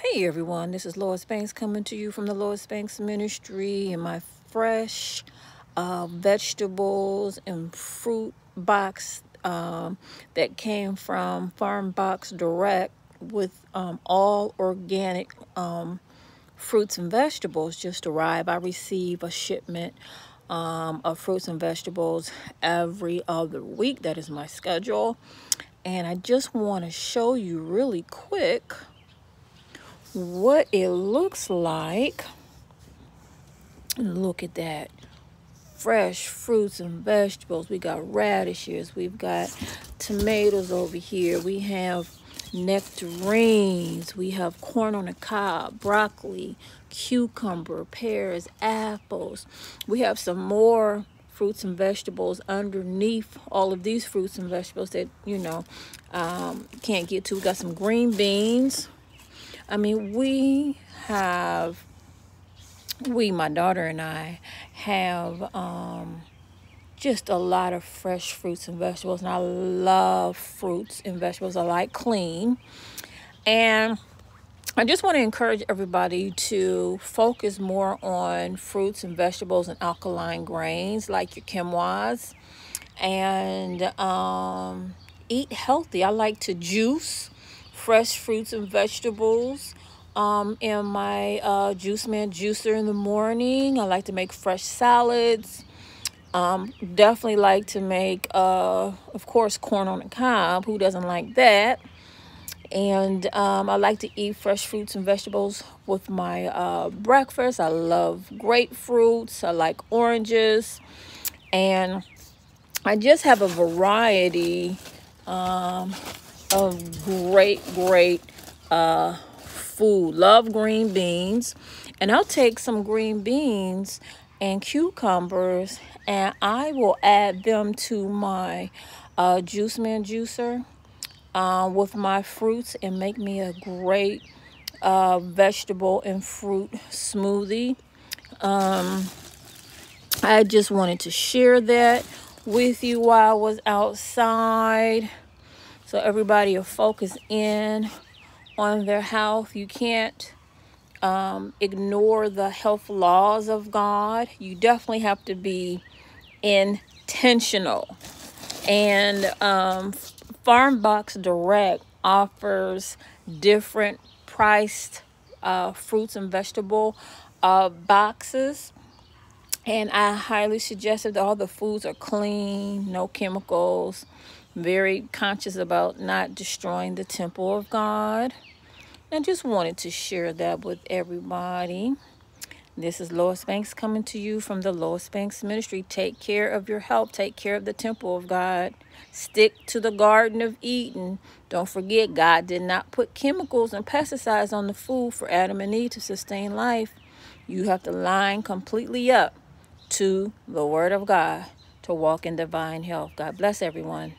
Hey everyone, this is Lois Banks coming to you from the Lois Banks Ministry and my fresh uh, vegetables and fruit box um, that came from Farm Box Direct with um, all organic um, fruits and vegetables just arrived. I receive a shipment um, of fruits and vegetables every other week. That is my schedule. And I just want to show you really quick what it looks like. Look at that. Fresh fruits and vegetables. We got radishes. We've got tomatoes over here. We have nectarines. We have corn on the cob, broccoli, cucumber, pears, apples. We have some more fruits and vegetables underneath all of these fruits and vegetables that, you know, um, can't get to. We got some green beans. I mean, we have, we, my daughter and I, have um, just a lot of fresh fruits and vegetables. And I love fruits and vegetables. I like clean. And I just want to encourage everybody to focus more on fruits and vegetables and alkaline grains like your quinoas and um, eat healthy. I like to juice fresh fruits and vegetables um, in my uh, Juiceman juicer in the morning. I like to make fresh salads. Um, definitely like to make, uh, of course, corn on the cob. Who doesn't like that? And um, I like to eat fresh fruits and vegetables with my uh, breakfast. I love grapefruits. I like oranges. And I just have a variety um, of great, great uh, food. Love green beans. And I'll take some green beans and cucumbers and I will add them to my uh, Juiceman juicer uh, with my fruits and make me a great uh, vegetable and fruit smoothie. Um, I just wanted to share that with you while I was outside. So everybody will focus in on their health. You can't um, ignore the health laws of God. You definitely have to be intentional. And um, Farm Box Direct offers different priced uh, fruits and vegetable uh, boxes. And I highly suggest that all the foods are clean, no chemicals, very conscious about not destroying the temple of God. I just wanted to share that with everybody. This is Lois Banks coming to you from the Lois Banks Ministry. Take care of your health. Take care of the temple of God. Stick to the Garden of Eden. Don't forget, God did not put chemicals and pesticides on the food for Adam and Eve to sustain life. You have to line completely up to the Word of God to walk in divine health. God bless everyone.